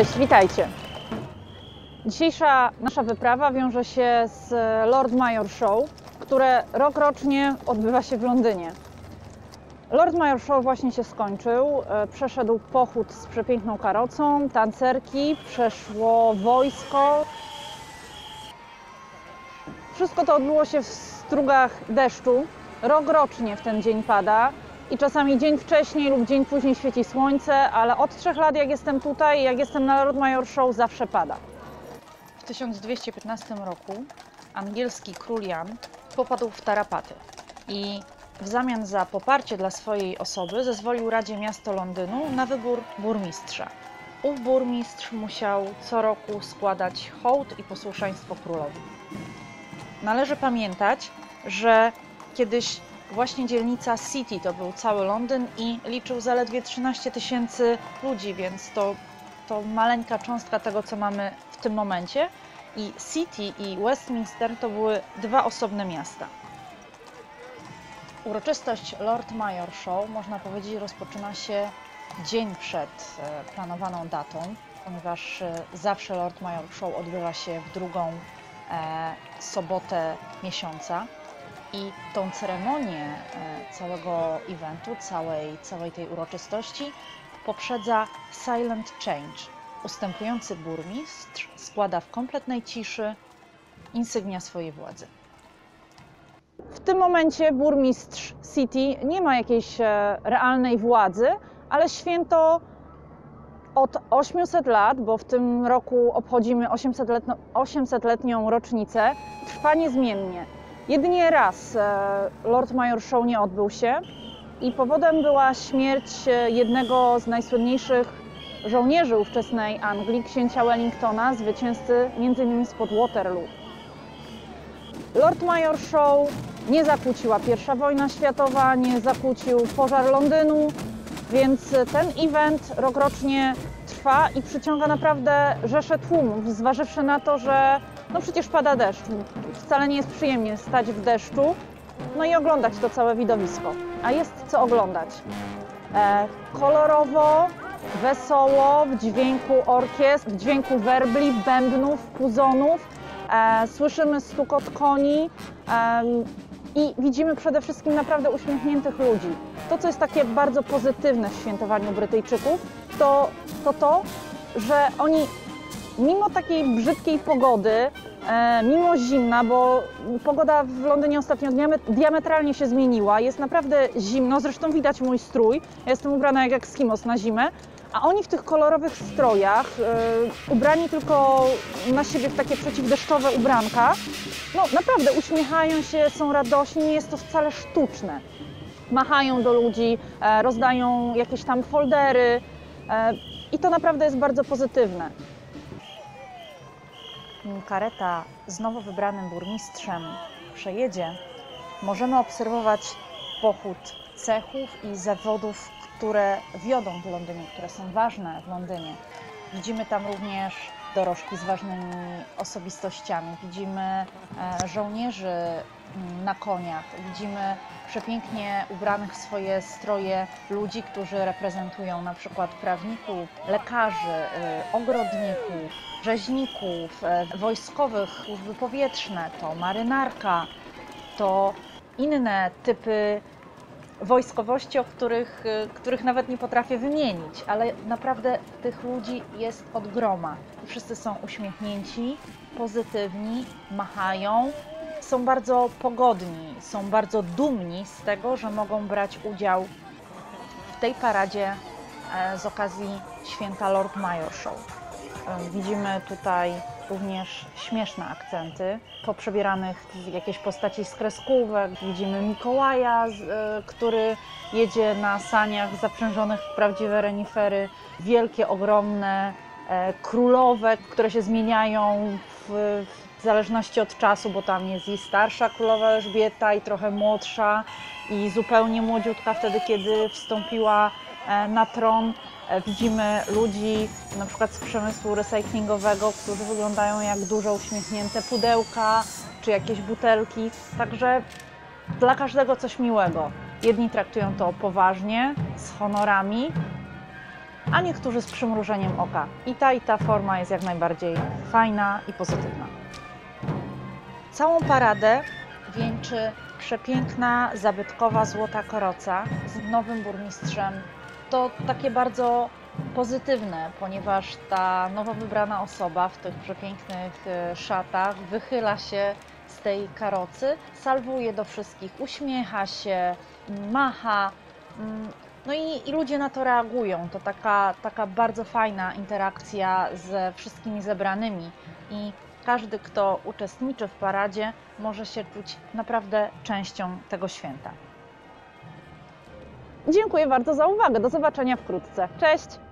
Cześć, witajcie. Dzisiejsza nasza wyprawa wiąże się z Lord Mayor Show, które rokrocznie odbywa się w Londynie. Lord Mayor Show właśnie się skończył. E, Przeszedł pochód z przepiękną karocą, tancerki, przeszło wojsko. Wszystko to odbyło się w strugach deszczu. Rokrocznie w ten dzień pada i czasami dzień wcześniej lub dzień później świeci słońce, ale od trzech lat jak jestem tutaj, jak jestem na Lord Mayor Show, zawsze pada. W 1215 roku angielski król Jan popadł w tarapaty i w zamian za poparcie dla swojej osoby zezwolił Radzie Miasta Londynu na wybór burmistrza. Ów burmistrz musiał co roku składać hołd i posłuszeństwo królowi. Należy pamiętać, że kiedyś właśnie dzielnica City to był cały Londyn i liczył zaledwie 13 tysięcy ludzi, więc to, to maleńka cząstka tego, co mamy w tym momencie. I City i Westminster to były dwa osobne miasta. Uroczystość Lord Mayor Show, można powiedzieć, rozpoczyna się dzień przed e, planowaną datą, ponieważ e, zawsze Lord Mayor Show odbywa się w drugą e, sobotę miesiąca. I tą ceremonię e, całego eventu, całej, całej tej uroczystości poprzedza Silent Change. Ustępujący burmistrz składa w kompletnej ciszy insygnia swojej władzy. W tym momencie burmistrz City nie ma jakiejś e, realnej władzy, ale święto od 800 lat, bo w tym roku obchodzimy 800-letnią 800-letnią rocznicę, trwa niezmiennie. Jedynie raz e, Lord Mayor Show nie odbył się i powodem była śmierć e, jednego z najsłynniejszych żołnierzy ówczesnej Anglii, księcia Wellingtona, zwycięzcy m.in. spod Waterloo. Lord Mayor Show nie zakłóciła I wojna światowa, nie zakłócił pożar Londynu, więc ten event rokrocznie trwa i przyciąga naprawdę rzesze tłumów, zważywszy na to, że no przecież pada deszcz. Wcale nie jest przyjemnie stać w deszczu, no i oglądać to całe widowisko. A jest co oglądać. E, kolorowo, wesoło, w dźwięku orkiestr, w dźwięku werbli, bębnów, puzonów. E, słyszymy stukot koni e, i widzimy przede wszystkim naprawdę uśmiechniętych ludzi. To, co jest takie bardzo pozytywne w świętowaniu Brytyjczyków, to to, to że oni mimo takiej brzydkiej pogody, e, mimo zimna, bo pogoda w Londynie ostatnio diametralnie się zmieniła, jest naprawdę zimno, zresztą widać mój strój, ja jestem ubrana jak Eskimos na zimę, a oni w tych kolorowych strojach, e, ubrani tylko na siebie w takie przeciwdeszczowe ubranka, no naprawdę uśmiechają się, są radośni, nie jest to wcale sztuczne. Machają do ludzi, e, rozdają jakieś tam foldery i to naprawdę jest bardzo pozytywne nim kareta z nowo wybranym burmistrzem przejedzie, możemy obserwować pochód cechów i zawodów, które wiodą w Londynie, które są ważne w Londynie. Widzimy tam również dorożki z ważnymi osobistościami, widzimy e, żołnierzy mm, na koniach, widzimy przepięknie ubranych w swoje stroje ludzi, którzy reprezentują na przykład prawników, lekarzy, y, ogrodników, rzeźników, y, wojskowych, służby powietrzne, to marynarka, to inne typy wojskowości, o których, y, których nawet nie potrafię wymienić, ale naprawdę tych ludzi jest od groma. Wszyscy są uśmiechnięci, pozytywni, machają, są bardzo pogodni, są bardzo dumni z tego, że mogą brać udział w tej paradzie e, z okazji święta Lord Mayor Show. E, widzimy tutaj również śmieszne akcenty, poprzebieranych w jakieś postaci z kreskówek. Widzimy Mikołaja, e, który jedzie na saniach zaprzężonych w prawdziwe renifery, wielkie, ogromne królowe, które się zmieniają w, w zależności od czasu, bo tam jest i starsza królowa Elżbieta, i trochę młodsza, i zupełnie młodziutka wtedy, kiedy wstąpiła e, na tron. E, widzimy ludzi na przykład z przemysłu recyklingowego, którzy wyglądają jak dużo uśmiechnięte pudełka czy jakieś butelki. Także dla każdego coś miłego. Jedni traktują to poważnie, z honorami, a niektórzy z przymrużeniem oka. I ta i ta forma jest jak najbardziej fajna i pozytywna. Całą paradę wieńczy przepiękna, zabytkowa złota koroca z nowym burmistrzem. To takie bardzo pozytywne, ponieważ ta nowo wybrana osoba w tych przepięknych e, szatach wychyla się z tej karocy, salwuje do wszystkich, uśmiecha się, macha. mm, No i, i ludzie na to reagują. To taka, taka bardzo fajna interakcja ze wszystkimi zebranymi i każdy, kto uczestniczy w paradzie, może się czuć naprawdę częścią tego święta. Dziękuję bardzo za uwagę. Do zobaczenia wkrótce. Cześć!